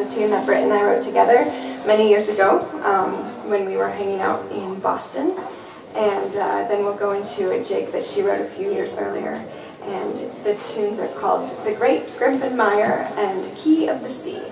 a tune that Britt and I wrote together many years ago um, when we were hanging out in Boston. And uh, then we'll go into a jig that she wrote a few years earlier. And the tunes are called The Great Grimpen Mire and Key of the Sea.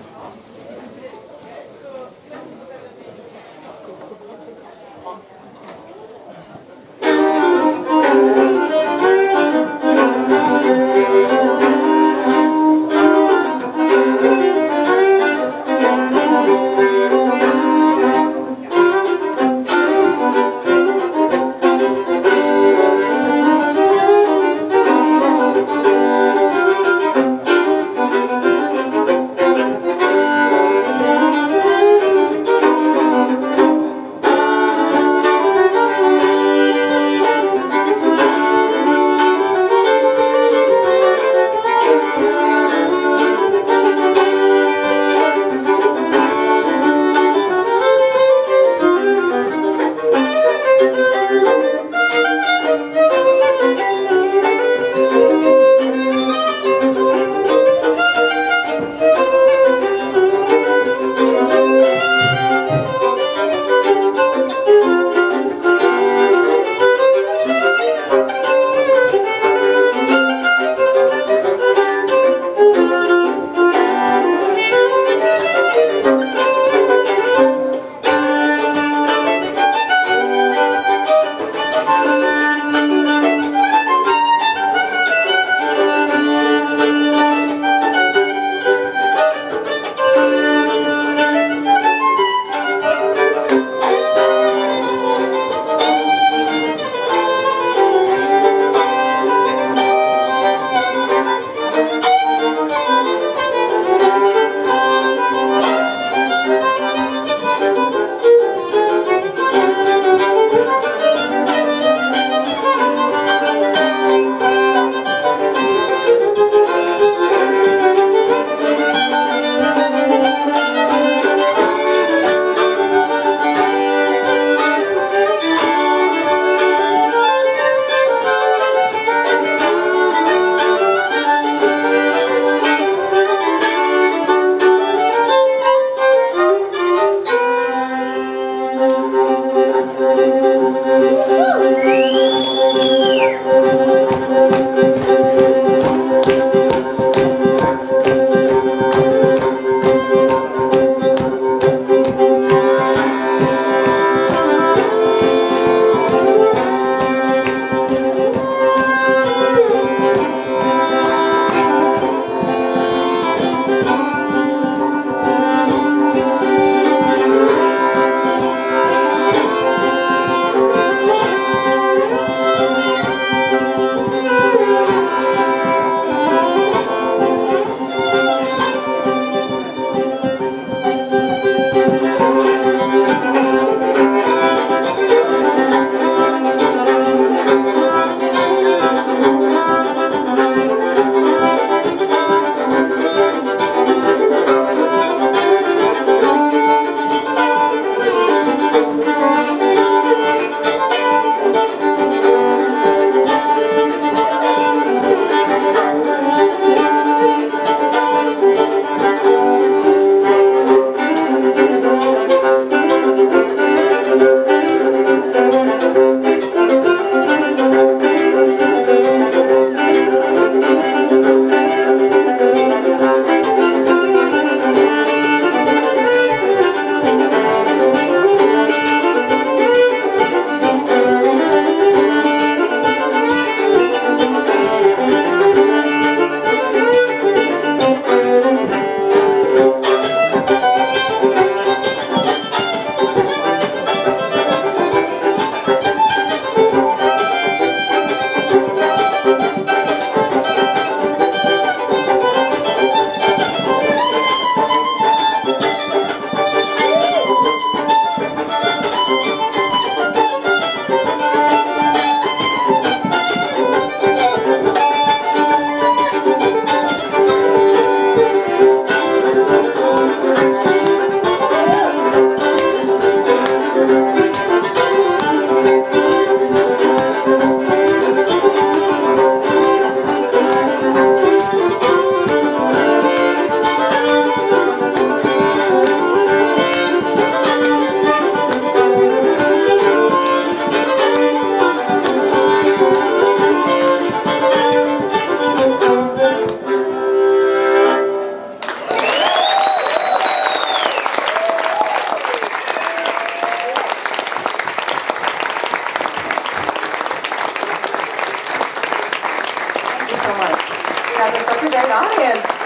So much. You guys are such a great audience.